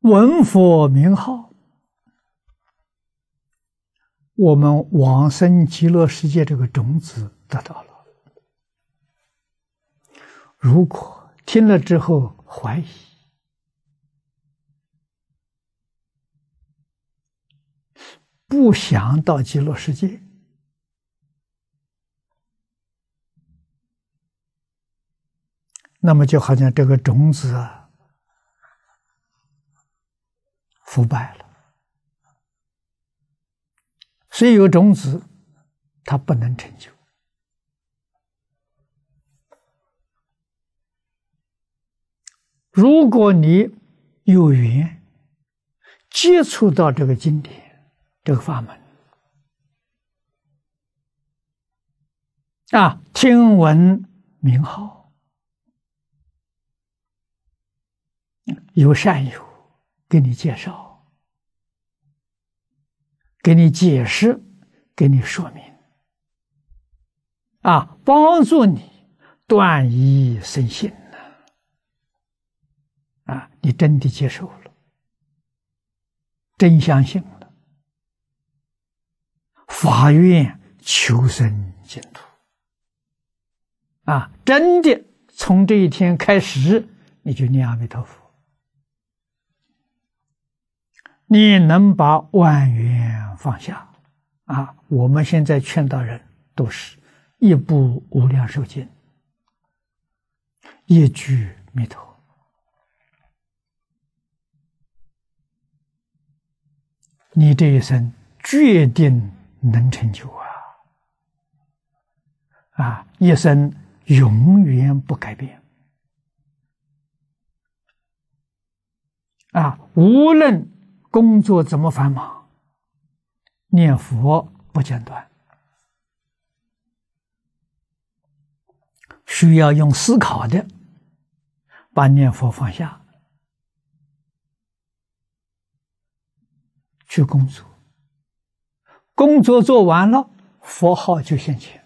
闻佛名号，我们往生极乐世界这个种子得到了。如果听了之后怀疑，不想到极乐世界，那么就好像这个种子啊腐败了。虽有种子，它不能成就。如果你有缘接触到这个经典、这个法门，啊，听闻名号，有善友给你介绍、给你解释、给你说明，啊，帮助你断疑生信。啊，你真的接受了，真相信了，法愿求生净土。啊，真的从这一天开始，你就念阿弥陀佛，你能把万缘放下。啊，我们现在劝导人都是一部无量寿经，一句弥陀。你这一生决定能成就啊！啊，一生永远不改变啊！无论工作怎么繁忙，念佛不间断，需要用思考的把念佛放下。去工作，工作做完了，佛号就现前，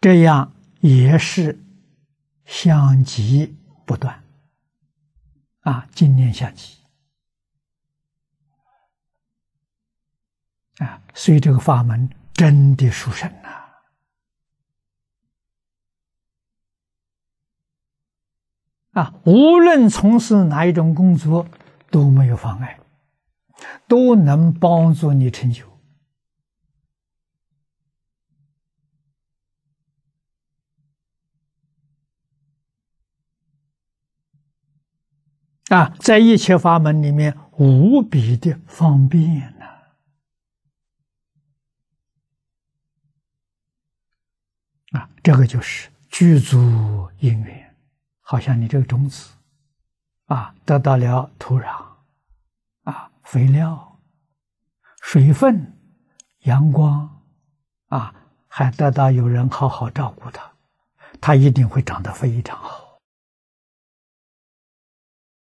这样也是相继不断，啊，经念相继，啊，所以这个法门真的殊胜呐。啊，无论从事哪一种工作都没有妨碍，都能帮助你成就。啊，在一切法门里面无比的方便呐！啊，这个就是具足因缘。好像你这个种子，啊，得到了土壤，啊，肥料、水分、阳光，啊，还得到有人好好照顾它，它一定会长得非常好。